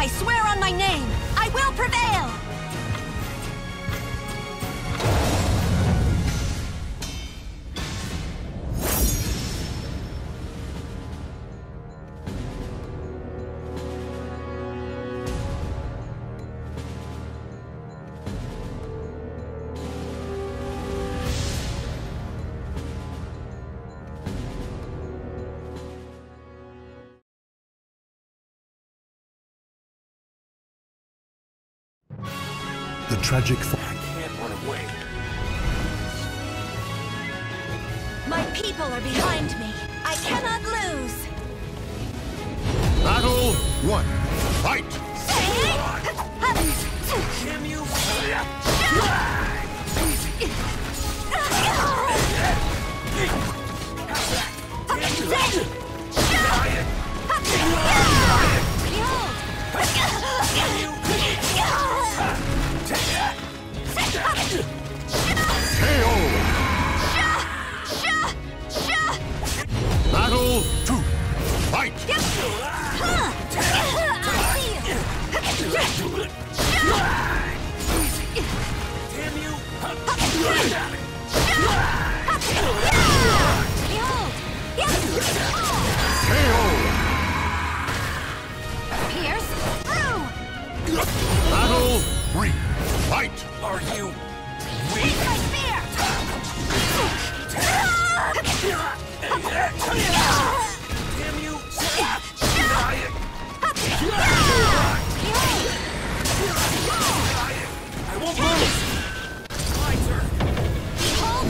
I swear on my name, I will prevail! The tragic fa- I can't run away. My people are behind me. I cannot lose. Battle one. Fight! Damn you! Pierce through! Battle three. Fight! Are you Take my spear!